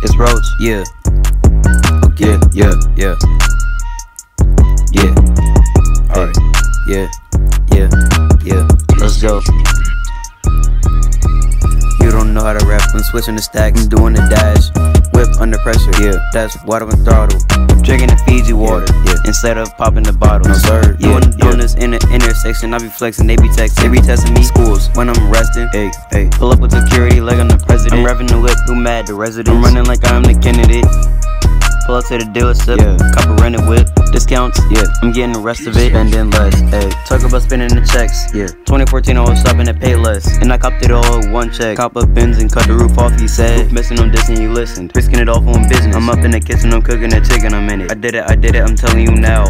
It's Roach, yeah. Yeah, yeah, yeah. Yeah. Alright. Yeah, yeah, yeah. Let's go. You don't know how to rap. I'm switching the stacks, I'm doing the dash. Whip under pressure, yeah. That's water with throttle. Drinking the Fiji water, yeah. Instead of popping the bottle, no sir. Yeah, doing, doing this in the intersection. I be flexing, they be texting, they be testing me. Schools when I'm resting, hey, hey. Pull up with security like the whip, who mad? The resident. I'm running like I'm the candidate. Pull up to the dealership, yeah. Copper rented whip, discounts, yeah. I'm getting the rest of it, spending less, hey. Talk about spending the checks, yeah. 2014, I was shopping at Payless, and I copped it all with one check. Cop up bins and cut the roof off, he said. Missing on this and you listened. Risking it all for one business. I'm up in the kitchen, I'm cooking the chicken, I'm in it. I did it, I did it, I'm telling you now.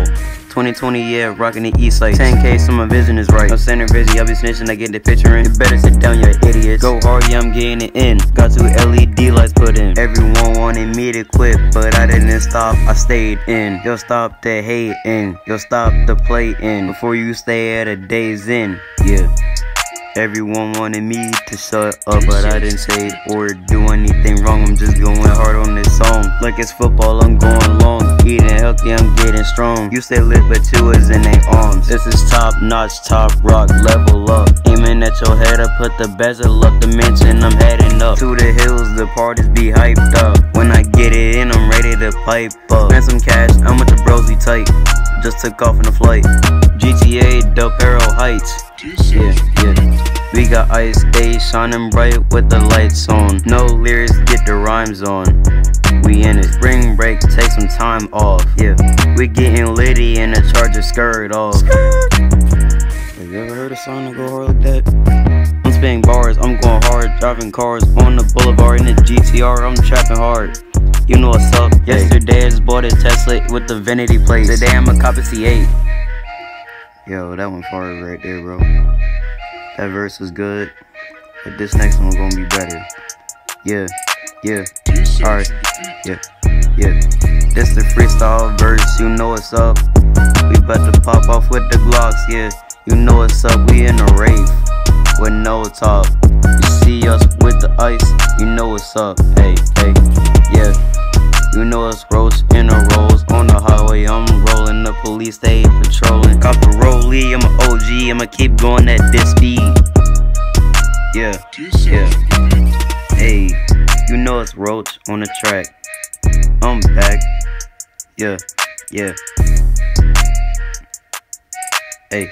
2020, yeah, rocking the east side. 10k, so my vision is right. No center busy, I be snitching, I get the picture in. You better sit down, you idiots. Go hard, yeah, I'm getting it in. Got two LED lights put in. Everyone wanted me to quit, but I didn't stop, I stayed in. Yo, stop the hating, yo, stop the playing. Before you stay at a day's end, yeah. Everyone wanted me to shut up, but I didn't say or do anything wrong. I'm just going hard on this song. Like it's football, I'm going long. I'm getting strong. You stay lit, but two is in their arms. This is top notch, top rock, level up. Aiming at your head, I put the bezel up the mansion. I'm heading up to the hills, the parties be hyped up. When I get it in, I'm ready to pipe up. Spend some cash, I'm with the bros, we tight. Just took off in a flight. GTA, Del Perro Heights. Yeah, yeah. We got ice days shining bright with the lights on. No lyrics, get the rhymes on. We in it. Spring break, take some time off. Yeah, we getting litty in a charger skirt off. Have you ever heard a song that go hard like that? I'm spitting bars, I'm going hard, driving cars on the boulevard in the GTR. I'm trapping hard. You know what's up. Yesterday I just bought a Tesla with the vanity plates. Today I'm a cop of C8. Yo, that one far right there, bro. That verse was good, but this next one gonna be better. Yeah, yeah, alright, yeah, yeah. This the freestyle verse, you know what's up. We about to pop off with the Glocks, yeah. You know what's up, we in a rave with no top. You see us with the ice, you know what's up. Hey, hey, yeah. You know us roast in a rolls on the highway. I'm rolling, the police they patrolling. Cop a rollie, I'm I'ma keep going at this speed. Yeah, yeah. Hey, you know it's Roach on the track. I'm back. Yeah, yeah. Hey.